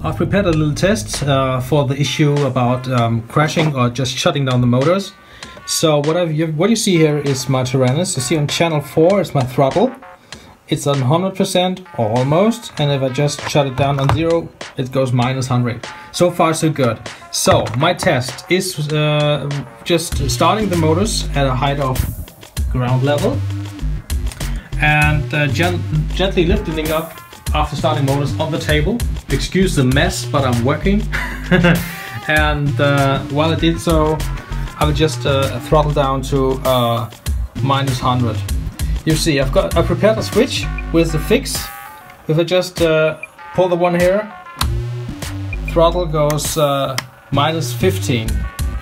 I've prepared a little test uh, for the issue about um, crashing or just shutting down the motors. So what I've what you see here is my Taranis. You see on channel 4 is my throttle. It's on 100% or almost and if I just shut it down on 0 it goes minus 100. So far so good. So my test is uh, just starting the motors at a height of ground level and uh, gen gently lifting up after starting motors on the table. Excuse the mess, but I'm working. and uh, while I did so, I will just uh, throttle down to uh, minus 100. You see, I've got I prepared a switch with the fix. If I just uh, pull the one here, throttle goes uh, minus 15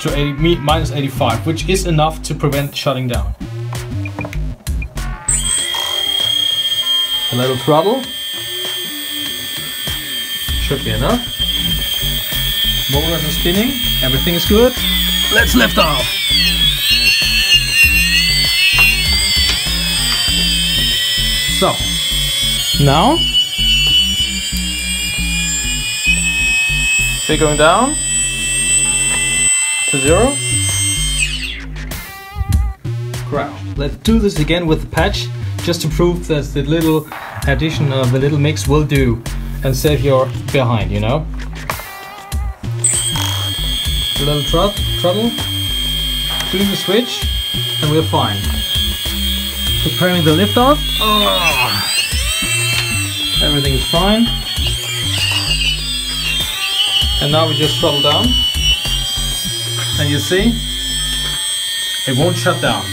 to 80, minus 85, which is enough to prevent shutting down. A little throttle. Should be enough. Motors are spinning. Everything is good. Let's lift off. So, now we're going down to zero. Ground. Let's do this again with the patch just to prove that the little addition of the little mix will do and save your behind, you know? A little trot, throttle, doing the switch, and we're fine. Preparing the lift off. Oh. Everything is fine. And now we just throttle down. And you see, it won't shut down.